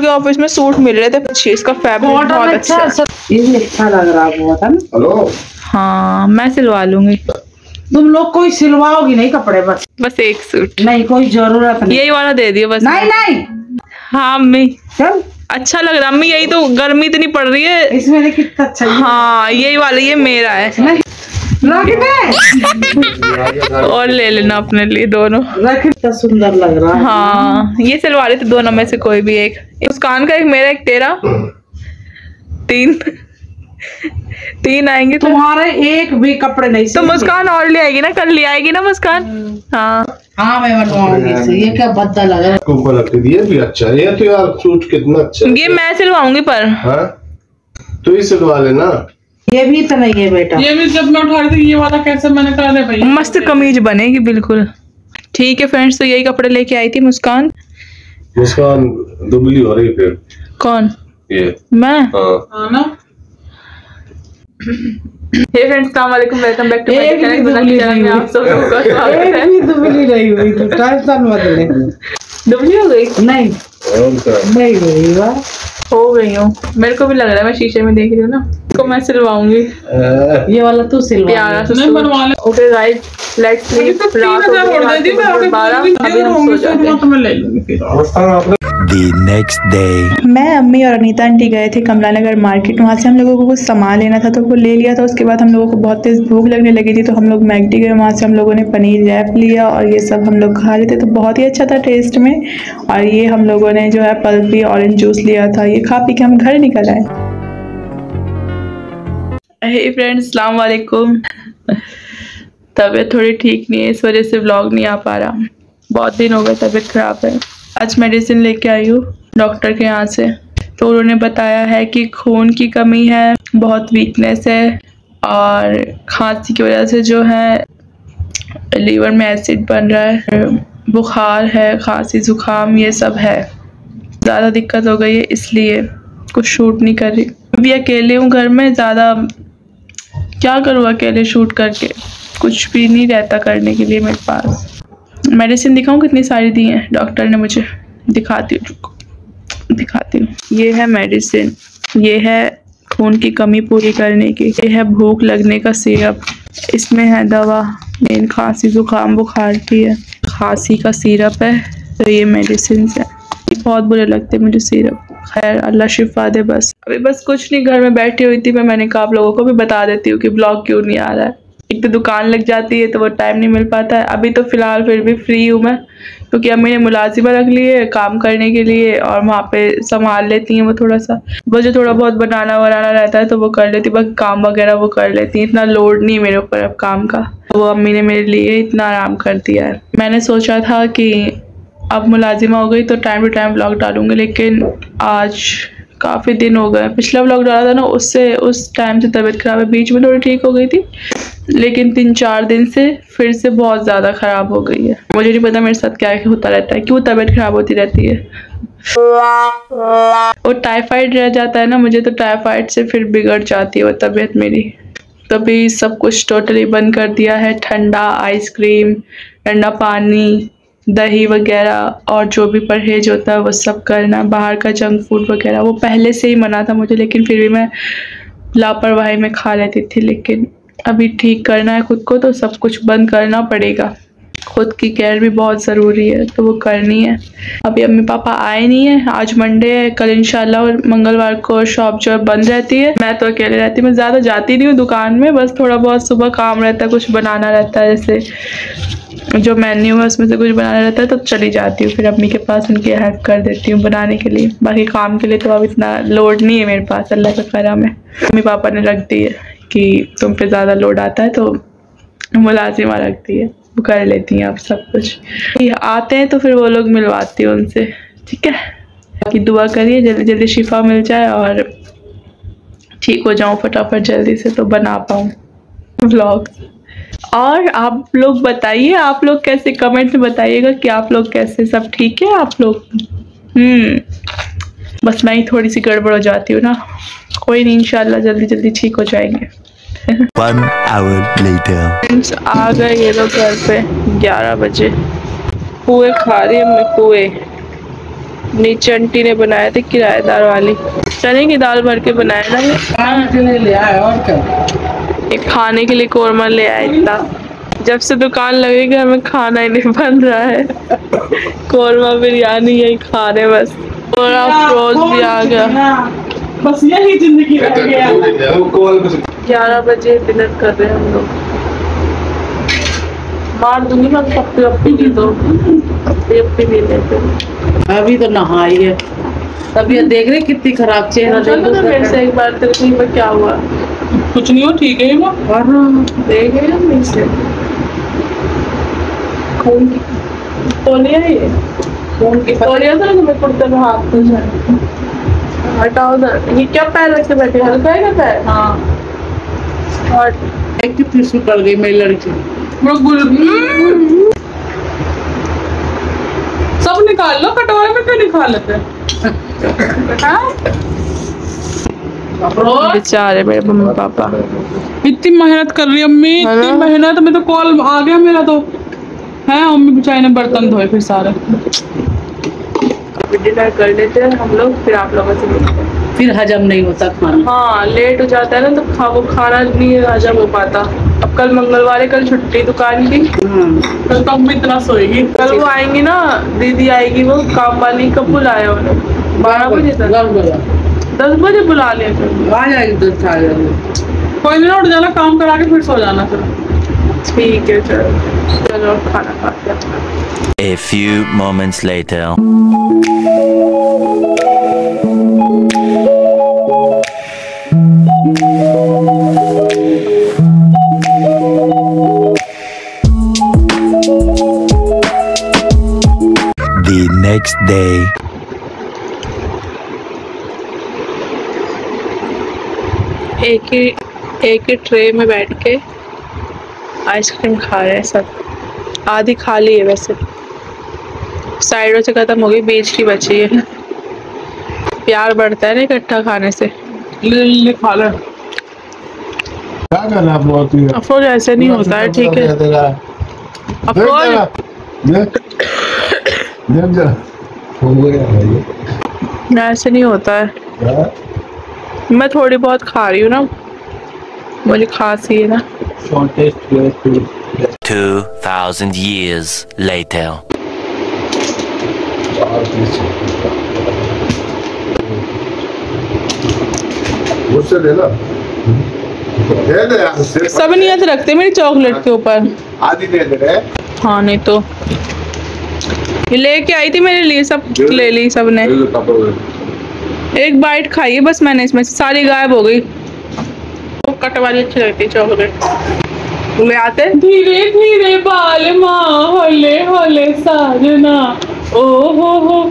के ऑफ़िस में सूट मिल रहे थे अच्छे इसका फैब्रिक बहुत अच्छा है। ये भी अच्छा लग रहा है बहुत है ना? हाँ मैं सिलवा लूँगी। तुम लोग कोई सिलवाओगी नहीं कपड़े बस? बस एक सूट नहीं कोई ज़रूरत नहीं। यही वाला दे दियो बस। नहीं नहीं। हाँ अम्मी चल। अच्छा लग रहा अम्मी यही तो गर्मी इतनी पड़ रही है। इसमें कितना अच्छा हाँ यही वाला ये मेरा है। और ले लेना अपने लिए दोनों। कितना सुंदर लग रहा है। हाँ ये सिलवा रहे थे दोनों में से कोई भी एक। मुस्कान का एक मेरा एक तेरा। तीन। तीन आएँगे तो तुम्हारे एक भी कपड़े नहीं तो मुस्कान और ले आएगी ना कल ले आएगी ना मुस्कान? हाँ। हाँ मैं बनवाऊँगी ये क्या भद्दा लग रहा है? तुमको लगती थी ये भी अच्छा है। ये तो यार सूट कितना अच्छा ये मैं सिलवाऊँगी पर। हाँ? तो ही सिलवा लेना। ये भी तो नहीं है बेटा। ये भी जब मैं उठा रही थी ये वाला कैसे मैंने कहा दे भाई? मस्त कमीज बनेगी बिल्कुल। ठीक है फ्रेंड्स तो यही कपड़े लेके आई थी मुस्कान। मुस्कान दुबली हो रही फिर। कौन? ये। मैं? हाँ। हाँ ना? हे फ्रेंड्स अस्सलाम वालेकुम welcome back to my channel दुबली में नहीं आप सब लोगों का स्वागत है। भी दुबली नहीं हुई तो टेंशन मत ले दुबली हो गई? नहीं। और क्या? नहीं हुई वाह। हो गई हूँ। मेरे को भी लग रहा है मैं शीशे में देख रही हूँ ना। को मैं सिलवाऊँगी। ये वाला तू सिलवा। प्यारा सा नहीं बनवा ले। ओके गाइस लेट्स स्लीप तो रात हो गई मैं अभी हम सो जाते हैं तो मैं ले लूँगी फिर। the next day. मैं अम्मी और अनीता आंटी गए थे कमला नगर मार्केट। वहाँ से हम लोगों को कुछ सामान लेना था तो वो ले लिया था। उसके बाद हम लोगों को बहुत तेज़ भूख लगने लगी थी तो हम लोग मैगडी गए। वहाँ से हम लोगों ने पनीर रैप लिया और ये सब हम लोग खा रहे थे। तो बहुत ही अच्छा था टेस्ट में। और ये हम लोगों ने जो है पल्पी ऑरेंज जूस लिया था। ये खा पी के हम घर निकल आए। हे फ्रेंड्स सलाम वालेकुम तबीयत थोड़ी ठीक नहीं है, इस वजह से व्लॉग नहीं आ पा रहा। बहुत दिन हो गए, तबीयत ख़राब है। आज मेडिसिन लेके आई हूँ डॉक्टर के यहाँ से। तो उन्होंने बताया है कि खून की कमी है, बहुत वीकनेस है, और खांसी की वजह से जो है लीवर में एसिड बन रहा है, बुखार है, खांसी, ज़ुकाम, ये सब है। ज़्यादा दिक्कत हो गई है, इसलिए कुछ शूट नहीं कर रही। अभी अकेले हूँ घर में, ज़्यादा क्या करूँ अकेले शूट करके? कुछ भी नहीं रहता करने के लिए मेरे पास। मेडिसिन दिखाऊँ कितनी सारी दी हैं? डॉक्टर ने मुझे दिखाती हूँ दिखाती हूँ। ये है मेडिसिन ये है खून की कमी पूरी करने की। ये है भूख लगने का सिरप इसमें है दवा। मेन खांसी जुकाम बुखार की है। खांसी का सिरप है। तो ये मेडिसिन है। ये बहुत बुरे लगते हैं मुझे सिरप खैर, अल्लाह शिफा दे बस। अभी बस कुछ नहीं, घर में बैठी हुई थी मैं, मैंने कहा आप लोगों को भी बता देती हूँ कि ब्लॉग क्यों नहीं आ रहा है। एक तो दुकान लग जाती है तो वो टाइम नहीं मिल पाता है। अभी तो फ़िलहाल फिर भी फ्री हूँ मैं, क्योंकि अम्मी ने मुलाजिमा रख ली है काम करने के लिए और वहाँ पे संभाल लेती हैं वो थोड़ा सा वो जो थोड़ा बहुत बनाना वनाना रहता है तो वो कर लेती, बाकी काम वगैरह वो कर लेती हैं। इतना लोड नहीं मेरे ऊपर अब काम का। वो अम्मी ने मेरे लिए इतना आराम कर दिया है। मैंने सोचा था कि अब मुलाजिमा हो गई तो टाइम टू टाइम व्लॉग डालूँगी, लेकिन आज काफ़ी दिन हो गए। पिछला व्लॉग डाला था ना, उससे, उस टाइम से तबीयत ख़राब है। बीच में थोड़ी ठीक हो गई थी, लेकिन तीन चार दिन से फिर से बहुत ज़्यादा ख़राब हो गई है। मुझे नहीं पता मेरे साथ क्या होता रहता है, क्यों तबीयत ख़राब होती रहती है। और टाइफाइड रह जाता है ना, मुझे तो टाइफाइड से फिर बिगड़ जाती है वो तबीयत मेरी। तभी सब कुछ टोटली बंद कर दिया है, ठंडा आइसक्रीम ठंडा पानी दही वगैरह और जो भी परहेज होता है, वो सब करना। बाहर का जंक फ़ूड वगैरह, वो पहले से ही मना था मुझे, लेकिन फिर भी मैं लापरवाही में खा लेती थी। लेकिन अभी ठीक करना है खुद को तो सब कुछ बंद करना पड़ेगा। खुद की केयर भी बहुत ज़रूरी है तो वो करनी है। अभी अम्मी पापा आए नहीं है। आज मंडे है, कल इंशाल्लाह और मंगलवार को शॉप जो है बंद रहती है। मैं तो अकेले रहती हूँ मैं ज़्यादा जाती नहीं हूँ दुकान में, बस थोड़ा बहुत सुबह काम रहता है, कुछ बनाना रहता है, जैसे जो मेन्यू है, उसमें से कुछ बनाना रहता है तो चली जाती हूँ। फिर अम्मी के पास उनकी हेल्प कर देती हूँ बनाने के लिए। बाकी काम के लिए तो अब इतना लोड नहीं है मेरे पास, अल्लाह का करम है। मम्मी पापा ने रख दी है कि तुम पे ज़्यादा लोड आता है तो मुलाजिमा रख दी है। वो कर लेती हैं आप सब कुछ। आते हैं तो फिर वो लोग मिलवाती हैं उनसे, ठीक है? बाकी दुआ करिए, जल्दी जल्दी शिफा मिल जाए और ठीक हो जाऊँ फटाफट जल्दी से तो बना पाऊँ। व्लॉग और आप लोग बताइए आप लोग कैसे कमेंट में बताइएगा कि आप लोग कैसे सब ठीक है आप लोग? हम्म बस मैं ही थोड़ी सी गड़बड़ हो जाती हूँ ना। कोई नहीं इंशाल्लाह जल्दी जल्दी ठीक हो जाएँगे। One hour later. फ्रेंड्स आ गए ये लोग घर पे 11 बजे। पुए खा रही है मैं पुए नीचे आंटी ने बनाए थे किराएदार वाली। चने की दाल भर के बनाए ना ले आए और क्या? ये खाने के लिए कोरमा ले आया इतना। जब से दुकान लगेगी हमें खाना ही नहीं बन रहा है। कोरमा बिरयानी यही खा रहे बस। और अफरोज भी आ गया। बस यही ज़िंदगी रह गया। ग्यारह बजे डिनर कर रहे हैं हम लोग। मार दूँगी मैं पप्पी पप्पी दी दो पप्पी पप्पी नहीं लेते अभी तो नहाई है। तबीयत देख रहे कितनी खराब चेहरा चल तो मेरे से एक बार तेरे को क्या हुआ। कुछ नहीं हो ठीक है वो और देख रहे हैं से। खून की तौलिया है ये? फ़ोन की तौलिया था ना मैं कुर्ते में हाथ तो जाए हटाओ ना ये क्या पैर रख के बैठे हल्का है क्या पैर? हाँ। और एक कितनी सुकड़ गई मेरी लड़की। वो गुल सब निकाल लो कटोरे में क्यों निकाल लेते हाँ? और? बेचारे मेरे मम्मी पापा। इतनी मेहनत कर रही है अम्मी इतनी मेहनत में तो कॉल आ गया मेरा तो। है अम्मी बेचारी ने बर्तन धोए फिर सारे। डिनर कर लेते हैं हम लोग फिर आप लोगों से मिलते हैं। फिर हजम नहीं होता खाना। हाँ लेट हो जाता है ना तो खा वो खाना नहीं हजम हो पाता। अब कल मंगलवार है कल छुट्टी दुकान की। हाँ। कल तो अम्मी इतना सोएगी। कल वो आएँगी ना दीदी आएगी वो काम वाली कब बुलाया उन्होंने बारह बजे तक। दस बजे बुला लिया फिर। आ जाएगी दस आ जाएगी। कोई नहीं उठ जाना काम करा के फिर सो जाना फिर। ठीक है चलो। चलो खाना खाते हैं A few moments later. Day. एक ही एक ही ट्रे में बैठ के आइसक्रीम खा रहे हैं सब। आधी खा ली है वैसे। साइडों से खत्म हो गई बीच की बची है। प्यार बढ़ता है ना इकट्ठा खाने से। ले ले खा ले। क्या कर रहा बहुत ही अफरोज ऐसे नहीं होता है ठीक है। अफरोज। देख देख जा हो गया भाई ना ऐसे नहीं होता है। हाँ? मैं थोड़ी बहुत खा रही हूँ ना। मुझे खांसी है ना। Two thousand years later. मुझसे देना दे दे यार सब नियत रखते मेरी चॉकलेट के ऊपर। आधी दे दे रहे। हाँ नहीं तो। ये लेके आई थी मेरे लिए सब ले ली सबने। एक बाइट खाई है बस मैंने इसमें से सारी गायब हो गई। तो कट वाली अच्छी लगती है चॉकलेट। ले आते धीरे धीरे बाल माँ होले होले साजना। ओ हो हो।